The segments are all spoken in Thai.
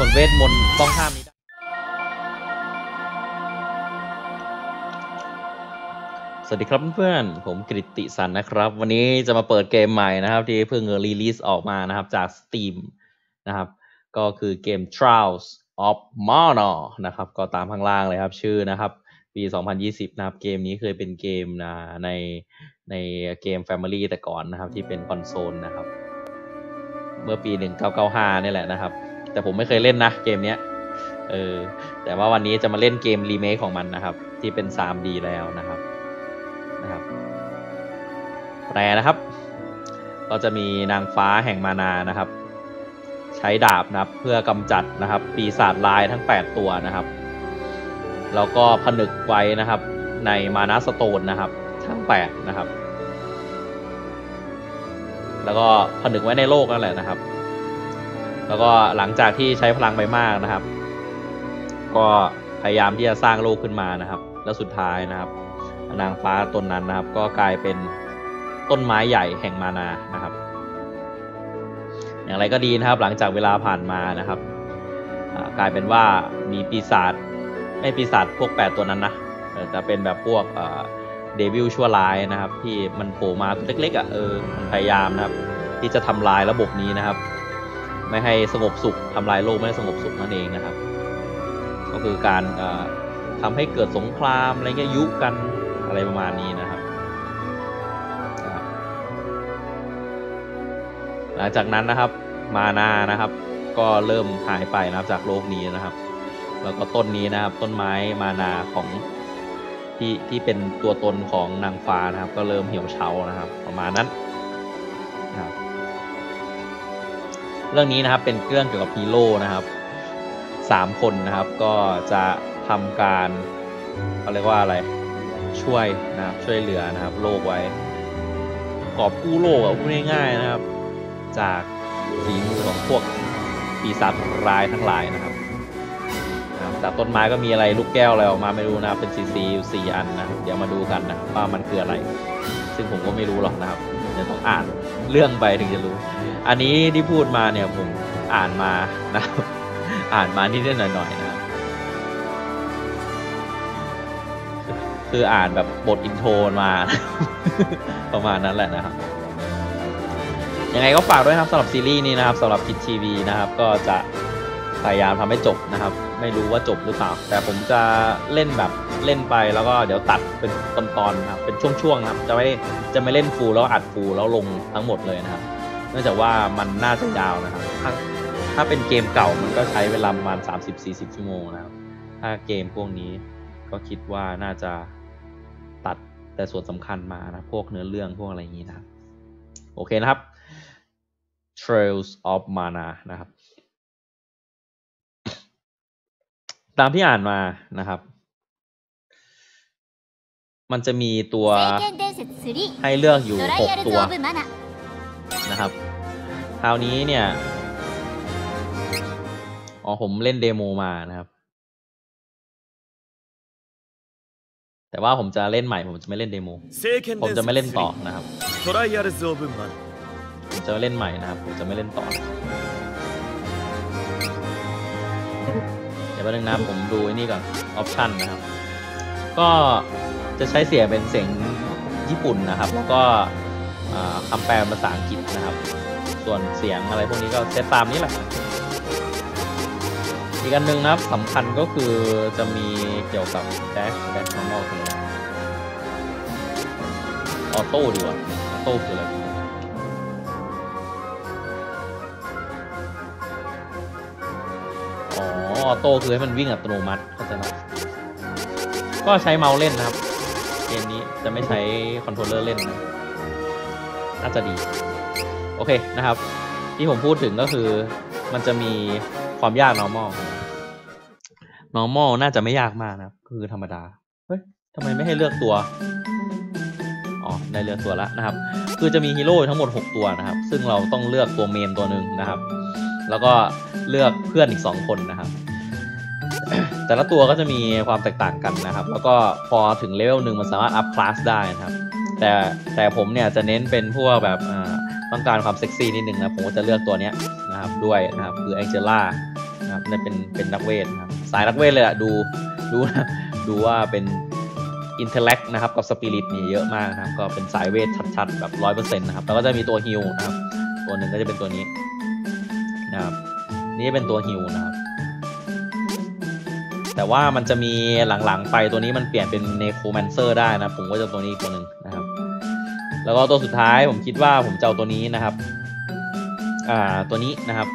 ส่วนเวทมนต์ต้องห้ามนี้ได้สวัสดีครับเพื่อนๆผมกริตติสันนะครับ วันนี้จะมาเปิดเกมใหม่นะครับ ที่เพิ่งรีลีสออกมานะครับจาก Steam นะครับ ก็คือเกม Trials of Mana นะครับ ก็ตามข้างล่างเลยครับชื่อนะครับ ปี 2020 นะครับ เกมนี้เคยเป็นเกมนะในในเกม Family แต่ก่อนนะครับที่เป็นคอนโซลนะครับ เมื่อปี 1995 นี่แหละนะครับ แต่ผมไม่เคยเล่นนะเกมเนี้ยเออแต่ว่าวันนี้จะมาเล่นเกมรีเมคของมันนะครับ ที่เป็น 3D แล้วนะครับนะครับแปลนะครับ ก็จะมีนางฟ้าแห่งมานานะครับ ใช้ดาบนะครับเพื่อกำจัดนะครับ ปีศาจลายทั้ง 8 ตัวนะครับ แล้วก็ผนึกไว้นะครับ ในมานาสโตนนะครับ ทั้ง 8 นะครับ แล้วก็ผนึกไว้ในโลกนั่นแหละนะครับ แล้วก็หลังจากที่ใช้พลังไปมากนะครับ ก็พยายามที่จะสร้างโลกขึ้นมานะครับ แล้วสุดท้ายนะครับ นางฟ้าตนนั้นนะครับ ก็กลายเป็นต้นไม้ใหญ่แห่งมานานะครับ อย่างไรก็ดีนะครับ หลังจากเวลาผ่านมานะครับกลายเป็นว่ามีปีศาจไม่ปีศาจพวกแปดตัวนั้นนะแต่เป็นแบบพวกเดวิลชั่วร้ายนะครับ ที่มันโผล่มาเล็กๆอะเออมันพยายามนะครับ ที่จะทำลายระบบนี้นะครับ ไม่ให้สงบสุขทำลายโลกไม่ให้สงบสุขนั่นเองนะครับ ก็คือการทำให้เกิดสงครามอะไรเงี้ยยุกันอะไรประมาณนี้นะครับ หลังจากนั้นนะครับมานานะครับ ก็เริ่มหายไปนะครับจากโลกนี้นะครับ แล้วก็ต้นนี้นะครับต้นไม้มานาของที่ที่เป็นตัวตนของนางฟ้านะครับ ก็เริ่มเหี่ยวเฉานะครับ ประมาณนั้นนะครับ เรื่องนี้นะครับเป็นเรื่องเกี่ยวกับฮีโร่นะครับสามคนนะครับก็จะทำการเขาเรียกว่าอะไรช่วยนะครับช่วยเหลือนะครับ โลกไว้ กอบกู้โลกอะพูดง่ายๆนะครับ จากฝีมือของพวกปีศาจร้ายทั้งหลายนะครับจากต้นไม้ก็มีอะไรลูกแก้วอะไรออกมาไม่รู้นะเป็นสีสีสี่อันนะเดี๋ยวมาดูกันนะว่ามันคืออะไร ซึ่งผมก็ไม่รู้หรอกนะครับเดี๋ยวต้องอ่านเรื่องไปถึงจะรู้ อันนี้ที่พูดมาเนี่ยผมอ่านมานะครับอ่านมานิดหน่อยๆนะครับคืออ่านแบบบทอินโทรมา ประมาณนั้นแหละนะครับ ยังไงก็ฝากด้วยครับสำหรับซีรีส์นี้นะครับสำหรับคิดทีวีนะครับ ก็จะพยายามทำให้จบนะครับ ไม่รู้ว่าจบหรือเปล่า แต่ผมจะเล่นแบบเล่นไปแล้วก็เดี๋ยวตัดเป็นตอนๆนะครับ เป็นช่วงๆนะครับ จะไม่จะไม่เล่นฟูลแล้วอัดฟูลแล้วลงทั้งหมดเลยนะครับ นื่องจากว่ามันน่าจะยาวนะครับ ถ้าถ้าเป็นเกมเก่ามันก็ใช้เวลาประมาณ 30-40 ชั่วโมงนะครับ ถ้าเกมพวกนี้ก็คิดว่าน่าจะตัดแต่ส่วนสำคัญมานะ พวกเนื้อเรื่องพวกอะไรอย่างนี้นะครับ โอเคนะครับ Trails of Mana นะครับ ตามที่อ่านมานะครับ มันจะมีตัวให้เลือกอยู่หกตัวนะครับ คราวนี้เนี่ย อ๋อผมเล่น demo มานะครับ แต่ว่าผมจะเล่นใหม่ ผมจะไม่เล่น demo ผมจะไม่เล่นต่อนะครับ ผมจะเล่นใหม่นะครับ ผมจะไม่เล่นต่อ เดี๋ยวแป๊บนึงนะผมดูไอ้นี่ก่อน option นะครับ ก็จะใช้เสียงเป็นเสียงญี่ปุ่นนะครับ แล้วก็คำแปลภาษาอังกฤษนะครับ ส่วนเสียงอะไรพวกนี้ก็เซตตามนี้แหละ อีกอันนึงนะครับสำคัญก็คือจะมีเกี่ยวกับแดชแดชนอมอลคืออะไรออโต้ดีกว่าออโต้คืออะไรอ๋อออโต้คือให้มันวิ่งอัตโนมัติเข้าใจไหมก็ใช้เมาส์เล่นนะครับ เกมนี้จะไม่ใช้คอนโทรลเลอร์เล่นนะ น่าจะดี โอเคนะครับ ที่ผมพูดถึงก็คือมันจะมีความยาก normal normal น่าจะไม่ยากมากนะครับ คือธรรมดา เฮ้ยทำไมไม่ให้เลือกตัว อ๋อ ได้เลือกตัวแล้วนะครับ คือจะมีฮีโร่ทั้งหมด 6 ตัวนะครับ ซึ่งเราต้องเลือกตัวเมนตัวหนึ่งนะครับ แล้วก็เลือกเพื่อนอีก 2 คนนะครับ แต่ละตัวก็จะมีความแตกต่างกันนะครับ แล้วก็พอถึงเลเวลหนึ่งมันสามารถ up class ได้นะครับ แต่แต่ผมเนี่ยจะเน้นเป็นพวกแบบ ต้องการความเซ็กซี่นิดนึงนะผมก็จะเลือกตัวเนี้ยนะครับด้วยนะครับคือแองเจล่านะครับนี่เป็นเป็นนักเวทนะครับสายนักเวทเลยอะดูดูนะดูว่าเป็น intellect นะครับกับสปิริตนี่เยอะมากนะครับก็เป็นสายเวทชัดๆแบบร้อยเปอร์เซ็นต์นะครับแล้วก็จะมีตัว heal นะครับตัวหนึ่งก็จะเป็นตัวนี้นะครับนี่เป็นตัว heal นะครับแต่ว่ามันจะมีหลังๆไปตัวนี้มันเปลี่ยนเป็น necromancer ได้นะผมก็จะตัวนี้ตัวหนึ่งนะครับ แล้วก็ตัวสุดท้ายผมคิดว่าผมจะเอาตัวนี้นะครับ อ่า ตัวนี้นะครับ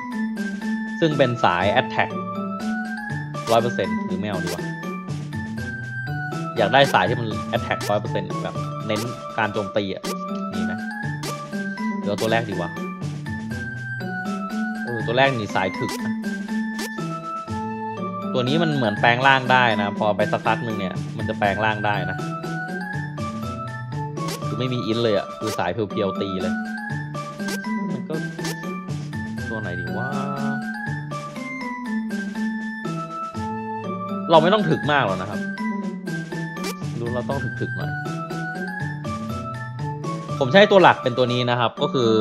ซึ่งเป็นสาย Attack ร้อยเปอร์เซ็นต์หรือไม่เอาดีกวะอยากได้สายที่มัน Attack ร้อยเปอร์เซ็นต์แบบเน้นการโจมตีอะมีไหมเดี๋ยวเอาตัวแรกดีกวะเออตัวแรกนี่สายถึกนะตัวนี้มันเหมือนแปลงร่างได้นะ พอไปสักพักหนึ่งเนี่ย มันจะแปลงร่างได้นะือไม่มีอินเลยอะคือสายเพียวๆตีเลย มันก็ตัวไหนดีว่า เราไม่ต้องถึกมากหรอกนะครับ ดูเราต้องถึกๆหน่อย ผมใช้ตัวหลักเป็นตัวนี้นะครับ ก็คือ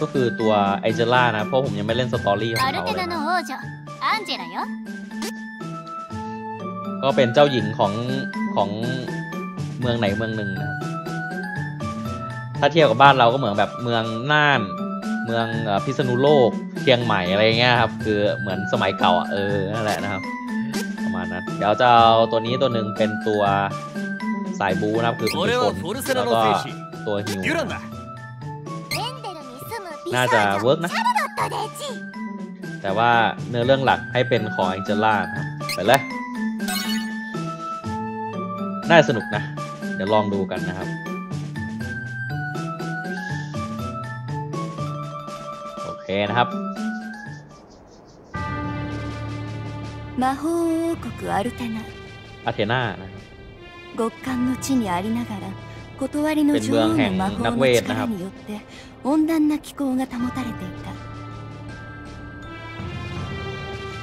ก็คือตัวไอเจล่านะ เพราะผมยังไม่เล่นสตอรี่ของเขาเลยก็เป็นเจ้าหญิงของของเมืองไหนเมืองหนึ่งนะครับ ถ้าเทียบกับบ้านเราก็เหมือนแบบเมืองน่าน เมืองพิษณุโลกเชียงใหม่อะไรเงี้ยครับ คือเหมือนสมัยเก่าเออนั่นแหละนะครับ ประมาณนั้นเดี๋ยวจะเอาตัวนี้ตัวหนึ่งเป็นตัวสายบูนะครับคือเป็นคนแล้วก็ตัวฮิวน่าจะเวิร์กนะ แต่ว่าเนื้อเรื่องหลักให้เป็นของแองเจล่าครับไปเลยน่าสนุกนะ เดี๋ยวลองดูกันนะครับ นะครับ 魔法王国アルテナ อาเทนานะครับ 極寒の地にありながら断りの女王の魔法の力によって温暖な気候が保たれてい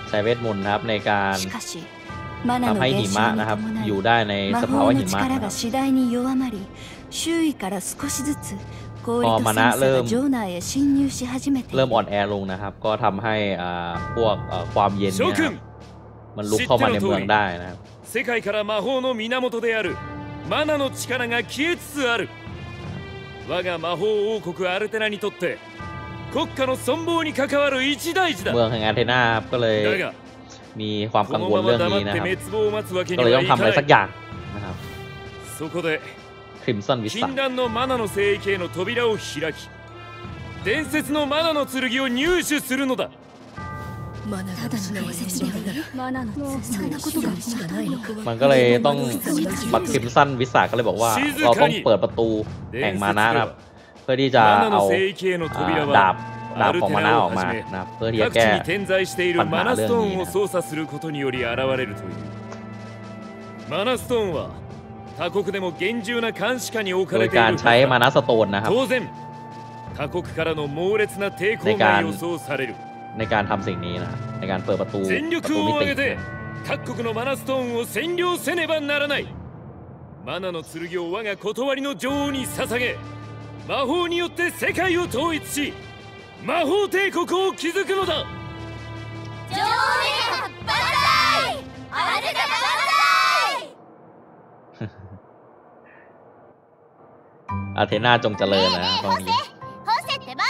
ใช้เวทมนต์นะครับในการ たしかしマナ ทำ の ให้ 減 หิ 少 มะ に นะครับ 伴 อยู่ い ได้ใน 魔 สภาวะ 法の หิมะ 力 นะค が รับ 次第に弱まり周囲から少しずつ氷พอ と มานะ 寒さ เริ่ม が城内へ侵入し始めてい เริ่ม る อ่อนแอลงนะครับ ก็ทำให้อ่าพวกเอ่อความเย็น 諸 เนี่ยนะครับ 君 มันลุกเข้ามาในเมืองได้นะครับ 世界から魔法の源であるマナの力が消えつつある我が魔法王国アルテナにとって国家の存亡に関わる一大事だ เมืองแห่งอาเทนาครับก็เลย だが มีความ こ กัง の วล まま เรื่อง 黙 นี้ っ นะ て ครับ 滅亡を待つわけに ก็เลย は ต้อง い ทำ か อะไร な สัก い อย่างนะครับ そこで คริมสันวิสั 禁断のマナの聖域への扉を開き伝説のマナの剣を入手するのだただの伝説ではないマナのそんなことがしかないの มันก็เลยต้องบัตคริมสันวิสาก็เลยบอกว่า เราต้องเปิดประตูแห่งมานะนะครับ เพื่อที่จะ マナ เอา の聖域への อ่า 扉 ดาบ は ดา ア บ ル ของ テ มานะ ナ อ を อก は มา じめ นะครับเพื่อที่จะ 各地 แก้ に点在しているマナストーンを操作することにより現れるというマナストーンは 他国でも厳重な監視下に置か โด れ ย ている การ はず ใช้ だ มานะสโตนนะครับ 当然他国からの猛烈な抵抗が予想される ในการทำสิ่งนี้นะในการเปิดประตู 全 ประ 力 ตู を มิ 挙 ติ げて各国のマナストーンを占領せねばならないマナの剣を我が断りの女王に捧げ魔法によって世界を統一し魔法帝国を築くのだ女王陛下万歳アルテナ万 อาเทนาจงเจริญนะตอนนี้ ホセってば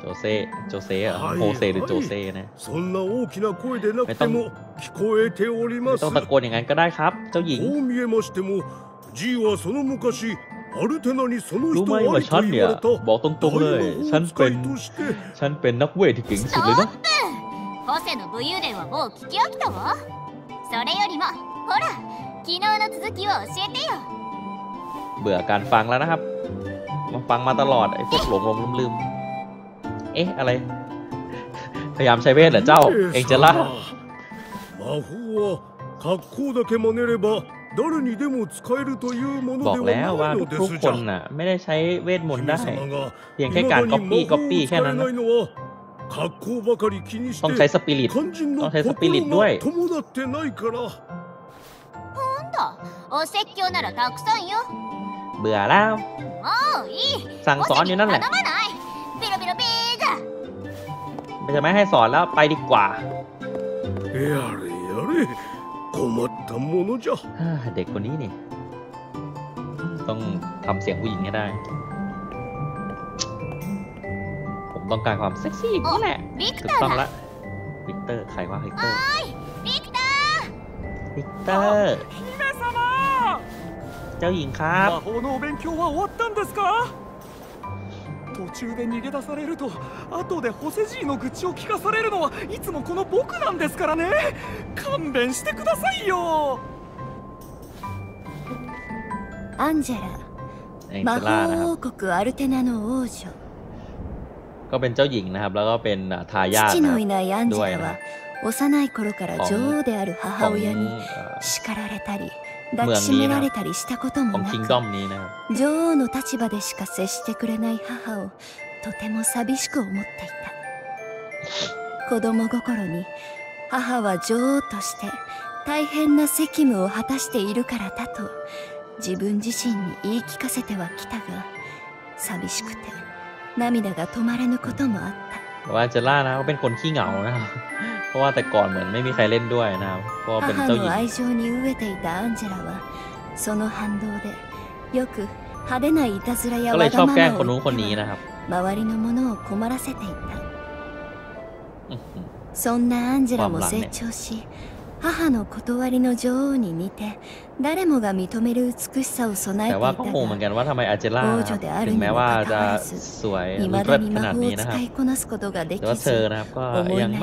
โจเซ่โจเซ่เหรอ はい โฮเซหรือโจเซ่นะ そんな大きな声でなくても聞こえておりま ไม่ す ต้องตะโกนอย่างนั้นก็ได้ครับ เจ้าหญิง こう見えましても G はその昔アルテナにその รู้ 人 ไหม あ ว่า り ฉั と น 言 เนี่ย われた บอกตรงๆเลย ฉัน 大 เป็น 魔法使いとして ฉันเป็นนักเวทที่เก่งที่สุดเลยนะ ホセの武勇伝はもう聞き飽きたわそれよりもほら昨日の続きを教えてよ เบื่อการฟังแล้วนะครับ มาฟังมาตลอดไอ้พวกหลงหลงลืมลืมๆเอ๊ะอะไร พยายามใช้เวทเหรอเจ้า เองจะล่า 魔法は格好だけ真似れば誰にでも使えるというもの บอก で แล้ว は ว่า ないので ทุก す ๆ じ ค ゃ นน่ะ ไม่ได้ใช้เวทมนต์ 君 ได้ 様が เพียงแค่ 未 การ だに ก๊อป 魔 ปี้ 法 ก๊อป を ปี้ 使 แค่ え นั้น な นะ いのは格好ばかり気にし ต้องใช้ て สปิริต 肝心の ต้องใช้ส 心 ปิริตด้วย が伴ってないからなんだお説教ならたくさんよ เบื่อแล้ว สั่งสอนอยู่นั่นแหละ ไม่ใช่ไหมให้สอนแล้วไปดีกว่าเด็กคนนี้นี่ ต้องทำเสียงผู้หญิงให้ได้ ผมต้องการความเซ็กซี่นี่แหละถูกต้องละวิกเตอร์ ใครวะวิกเตอร์วิกเตอร์วิกเตอร์ เจ้าหญิงครับ 魔法のお勉強は終わったんですか途中で逃げ出されると後でホセジーの愚痴を聞かされるのはいつもこの僕なんですからね勘弁してくださいよアンジェ เอ็ง ラ เจล่านะค 魔 รับ 法王国アルテナの王女 ก็เป็นเจ้าหญิงนะครับ แล้วก็เป็นอ่าทายาท 父 นะค の รับ いないアンジェラどうやは幼い頃から女王である ข 母 อง 親に เอ่อ 叱られたり 抱きしめられたりしたこと ขอ も ง な คิง く ดอมนี้นะครับ 女王の立場でしか接してくれない母をとても寂しく思っていた子供心に母は女王として大変な責務を果たしているからだと自分自身に言い聞かせてはきたが寂しくて涙が止まらぬこともあった แต่ว่าเจล่านะเขาเป็นคนขี้เหงานะค ราะว่าแต่ก่อนเหมือนไม่มีใครเล่นด้วยนะครับก็เป็นเจ้าหญิงก็เลยชอบแกล้งคนนู้นคนนี้นะครับそんなアンジェラも成長し母の断りの女王に似て誰もが認める美しさを備えていたが王女であるにもかかわらず未だに魔法を使いこなすことができず思い悩んで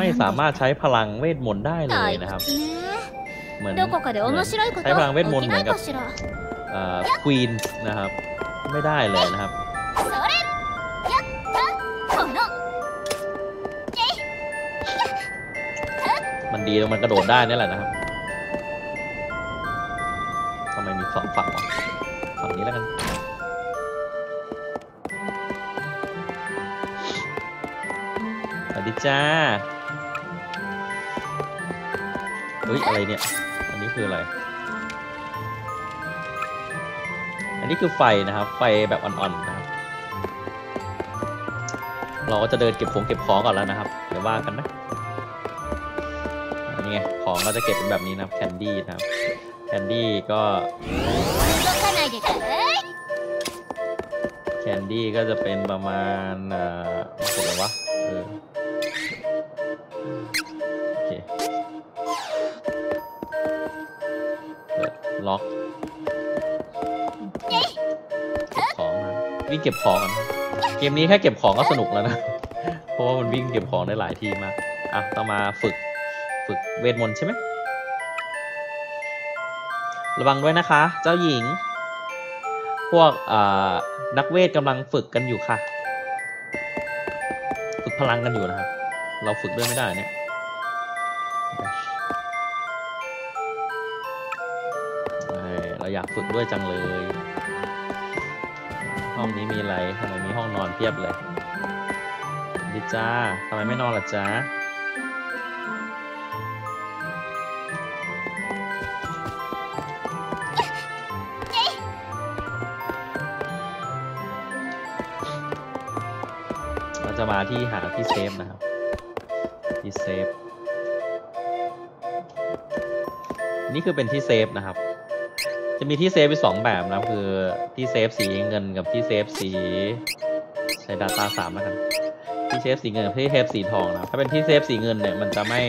いたどこかで面白いこと起きないかしらควีนนะครับไม่ได้เลยนะครับ มันดีตรงมันกระโดดได้นี่แหละนะครับทำไมมีสองฝั่งวะฝั่งนี้แล้วกันสวัสดีจ้าเฮ้ยอะไรเนี่ย อันนี้คืออะไร อันนี้คือไฟนะครับ ไฟแบบอ่อนๆนะครับ เราก็จะเดินเก็บของเก็บของก่อนแล้วนะครับ เดี๋ยวว่ากันนะ ไง ของเราจะเก็บเป็นแบบนี้นะแคนดี้นะแคนดี้ก็แคนดี้ก็จะเป็นประมาณเอ่อเสุดแล้ววะเออโอเคล็อกของวิ่งเก็บของกันเกมนี้แค่เก็บของก็สนุกแล้วนะ เพราะว่ามันวิ่งเก็บของได้หลายที่มาก อะต้องมาฝึก ฝึกเวทมนต์ใช่ไหมระวังด้วยนะคะ เจ้าหญิง พวกอ่านักเวทกำลังฝึกกันอยู่ค่ะ ฝึกพลังกันอยู่นะครับ เราฝึกด้วยไม่ได้เนี่ยเอ้ยเราอยากฝึกด้วยจังเลย ห้องนี้มีอะไรทำไมมีห้องนอนเพียบเลยดิจ้าทำไมไม่นอนล่ะจ้า จะมาที่หาที่เซฟนะครับ ที่เซฟ นี่คือเป็นที่เซฟนะครับ จะมีที่เซฟอยู่สองแบบนะคือที่เซฟสีเงินกับที่เซฟสีใช้ Data สามแล้วกันที่เซฟสีเงินกับที่เซฟสีทองนะถ้าเป็นที่เซฟสีเงินเนี่ยมันจะไม่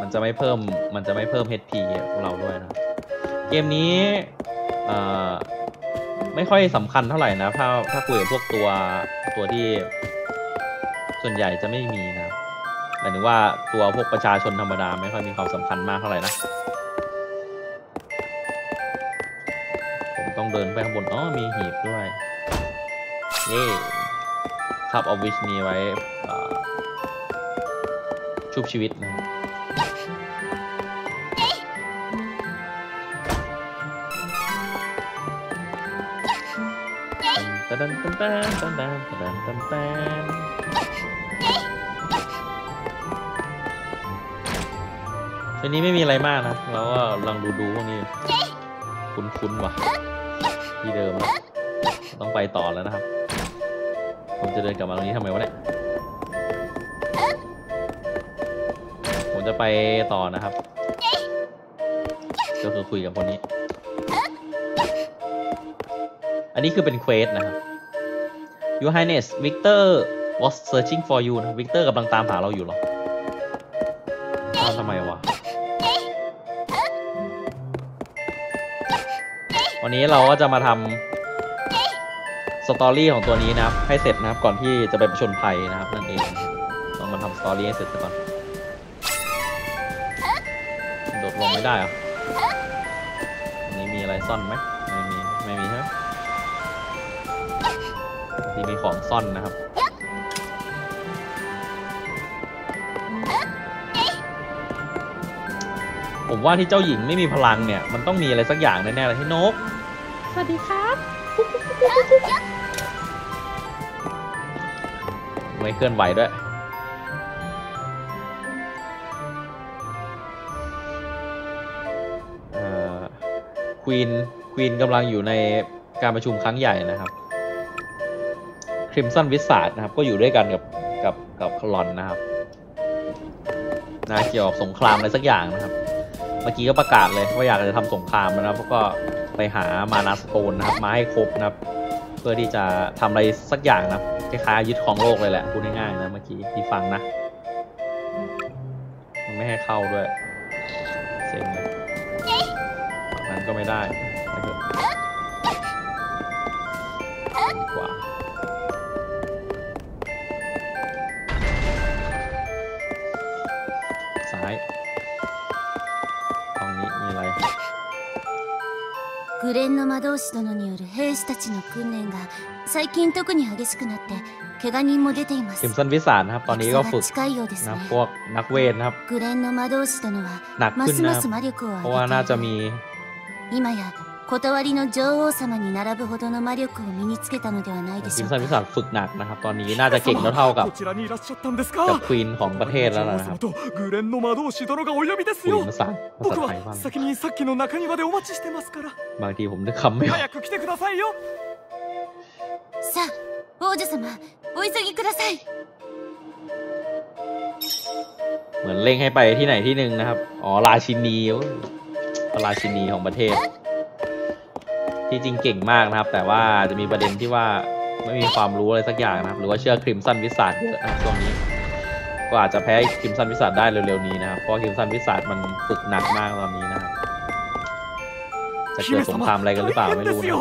มันจะไม่เพิ่มมันจะไม่เพิ่ม HP ของเราด้วยนะ เกมนี้เอ่อ ไม่ค่อยสำคัญเท่าไหร่นะถ้าถ้าคุยกับพวกตัวตัวที่ ส่วนใหญ่จะไม่มีนะครับหมายถึงว่าตัวพวกประชาชนธรรมดาไม่ค่อยมีความสำคัญมากเท่าไหร่นะผมต้องเดินไปข้างบนอ๋อมีหีบด้วยเย่คับออฟวิชมีไว้เอ่อชุบชีวิตนะครับ ตันตันตันตันตันตันตันตันทีนี้ไม่มีอะไรมากนะ เราก็ลองดูดูๆพวกนี้ คุ้นๆว่ะ ที่เดิมต้องไปต่อแล้วนะครับ ผมจะเดินกลับมาตรงนี้ทำไมวะเนี่ย ผมจะไปต่อนะครับ ก็คือคุยกับคนนี้ อันนี้คือเป็น quest นะครับ Your Highness Victor was searching for you นะ Victor กำลังตามหาเราอยู่หรอตามทำไมวะ วันนี้เราก็จะมาทำ story ของตัวนี้นะครับ ให้เสร็จนะครับ ก่อนที่จะไปประชนภัยนะครับนั่นเองต้องมาทำ story ให้เสร็จก่อนโดดลงไม่ได้หรออันนี้มีอะไรซ่อนไหมไม่มี ไม่มีใช่ไหม ที่มีของซ่อนนะครับผมว่าที่เจ้าหญิงไม่มีพลังเนี่ย มันต้องมีอะไรสักอย่างแน่ๆเลยให้นก สวัสดีครับ ไม่เคลื่อนไหวด้วย ควีน ควีนกำลังอยู่ในการประชุมครั้งใหญ่นะครับ ริมสันวิสาดนะครับ ก็อยู่ด้วยกันกับกับกับคลอนนะครับนาเกี่ยวกับสงครามอะไรสักอย่างนะครับ เมื่อกี้ก็ประกาศเลยว่าอยากจะทำสงครามนะครับก็ไปหามานาสโตนนะครับมาให้ครบนะครับ เพื่อที่จะทำอะไรสักอย่างนะคล้ายๆยึดครองโลกเลยแหละพูดง่ายๆนะเมื่อกี้ที่ฟังนะมันไม่ให้เข้าด้วยเซ็งเลยนั้นก็ไม่ได้ไปเถอะดีกว่า グレンの魔導士殿による兵士たちの訓練が最近特に激しくなって怪我人も出ていま เข็ す มสั้นวิสานนะครับ ตอนนี้ก็ 戦 ฝึก が近いようです นะ ね พวกนักเวทนะครับ グレンの魔導士殿は หนัก ま ขึ้น す นะ ま ครับ す魔力を เพราะว่า 上 น่า げ จะ て มี 今や 断りの女王様に並ぶほどの魔力を身につけたのではないで เข็ しょ ม う สั้น か วิสานฝึกหนักนะครับ ตอนนี้น่าจะเก่งเท่าๆกับ こちらにいらっしゃったんですか กับควีนของประเทศแล้วล่ะนะครับ 女王様とグレンの魔導士殿がお呼びです ควีน よ ภาษาภา 僕 ษา は ไทยบ้าง 先にさっきの中庭でお待ちしてますから บางทีผมนึกคำไม่ออก 早く来てくださいよさあ王女様お急ぎください เหมือนเร่งให้ไปที่ไหนที่หนึ่งนะครับ อ๋อ ราชินีโอ้ยราชินีของประเทศ ที่ จริงๆเก่งมากนะครับ แต่ว่าจะมีประเด็นที่ว่าไม่มีความรู้อะไรสักอย่างนะครับ หรือว่าเชื่อ Crimson Wizard เยอะช่วงนี้ ก็อาจจะแพ้ Crimson Wizard ได้เร็วๆนี้นะครับเพราะ Crimson Wizard มันฝึกหนักมากตอนนี้นะครับจะเกิดสงครามอะไรกันหรือเปล่าไม่รู้นะ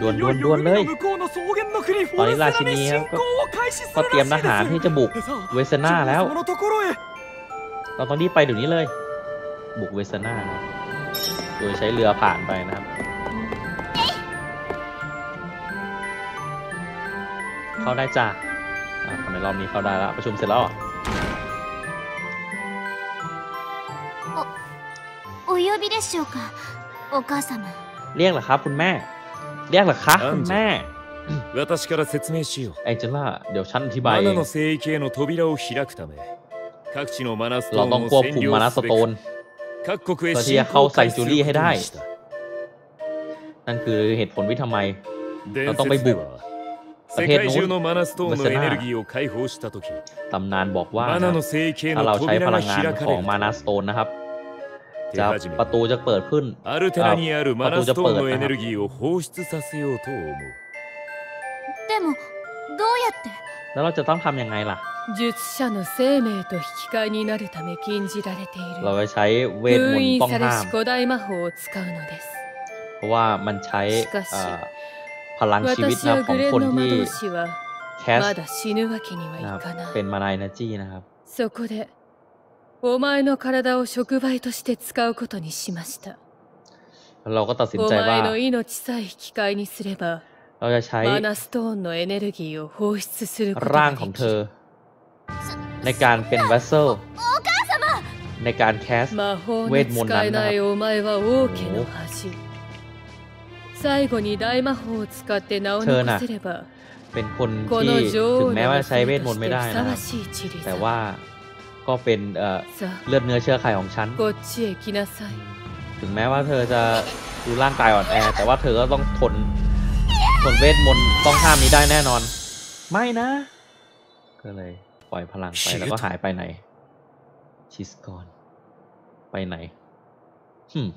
ดวนดวนดวนเลย ตอนนี้ราชินีคก็เตรียมทหารที่จะบุกเวสนาแล้ว เราต้องรีบไปเดี๋ยวนี้เลย บุกเวสนาโดยใช้เรือผ่านไปนะครับ เข้าได้จ้าอ่ะทำไมรอบนี้เข้าได้แล้ว ประชุมเสร็จแล้วเหรอ お呼びでしょうかお母様 เรียกเหรอครับ คุณแม่ เรียกเหรอคะคุณแม่ 私から説明しよう แองเจล่า เดี๋ยวฉันอธิบาย マ เอ ナ ง の聖域への扉を開くため各地のマナスト เรา ー ต้อง ンを ควบ 占 คุมมา 領 นาส すべ โตน く各国へ เพื่อที่ 侵 จะเข้า 攻を ไซ 開始 จู する รี่ こ ให้ と ได้ にした นั่นคือเหตุผลที่ทำไม 伝あともう一部説では ประเทศนู้นบาเซนาตำนานบอกว่าถ้าเราใช้พลังงานของมานาสโตนนะครับจะประตูจะเปิดขึ้นประตูจะเปิดนะแล้วเราจะต้องทำยังไงล่ะ เราไปใช้เวทมนต์ป้องห้ามเพราะว่ามันใช้ พลังชีวิต 私 นะ は ของ グレン คน の魔 ที่ 導士は แคส まだ死ぬわけには นะค い รับ かない เป็นมานายนาจี้นะครับ そこでお前の体を触媒として使うことにしました เราก็ตัดสิน お ใจว่า 前の命さえ引き換えにすれば เราจะใช้ マナストーンのエネルギーを放出すること ร่า が ง で ของ き เธอ る ในการเป็นเวสเซลในการแคส 魔法のウェイモン使えななん บ 最後に大魔法を使って名を残せれば เป็นคน こ ที่ の ถึ 女 ง 王 แม้ว่า の ใช้เวทม 娘 นต์ と ไม่ して ได้ ふ นะ さ ครั わ บ しいチリ แต่ さ ว่าก็เป็นเอ่อ さあ เลือดเนื้อเชื้อไขของฉัน こっちへ来なさい ถึงแม้ว่าเธอจะดูร่างกายอ่อนแอ แต่ว่าเธอก็ต้องทนทนเวทมนต์ต้องห้ามนี้ได้แน่นอน ไม่นะ ก็เลยปล่อยพลังไปแล้วก็หายไปไหน ชิสกอน ไปไหน หึม